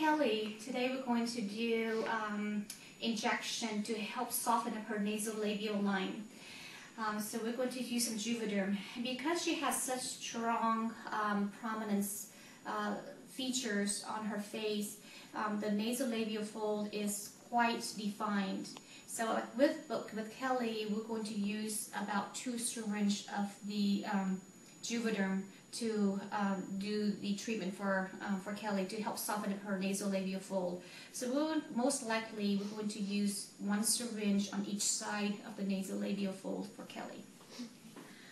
Kelly, today we're going to do um, injection to help soften up her nasolabial line. Um, so we're going to use some Juvederm. Because she has such strong um, prominence uh, features on her face, um, the nasolabial fold is quite defined. So with, with Kelly, we're going to use about two syringe of the um, Juvederm to um, do the treatment for um, for Kelly to help soften up her nasolabial fold. So we'll most likely we're going to use one syringe on each side of the nasolabial fold for Kelly.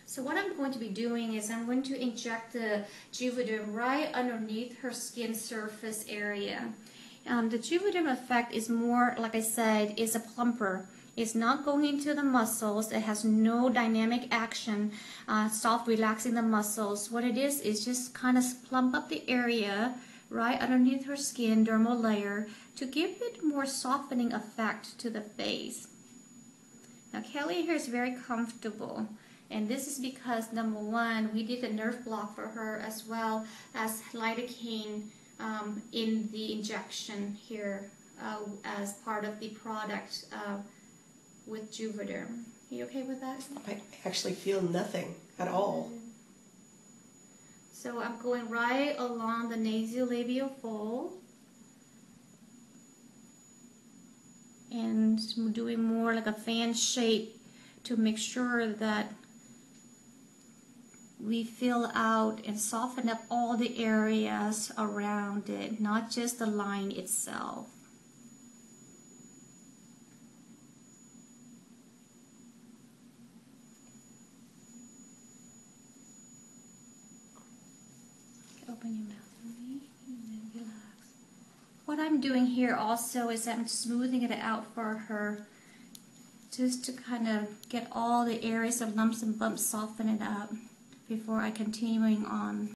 So what I'm going to be doing is I'm going to inject the Juvederm right underneath her skin surface area. Um, the Juvederm effect is more, like I said, is a plumper. It's not going into the muscles. It has no dynamic action, uh, soft relaxing the muscles. What it is is just kind of plump up the area right underneath her skin, dermal layer, to give it more softening effect to the face. Now Kelly here is very comfortable. And this is because number one, we did a nerve block for her as well as lidocaine um, in the injection here uh, as part of the product uh, with Juvederm. Are you okay with that? I actually feel nothing at all. So I'm going right along the nasolabial fold. And doing more like a fan shape to make sure that we fill out and soften up all the areas around it, not just the line itself. Open your mouth for me and then relax. What I'm doing here also is I'm smoothing it out for her just to kind of get all the areas of lumps and bumps soften it up before I continuing on.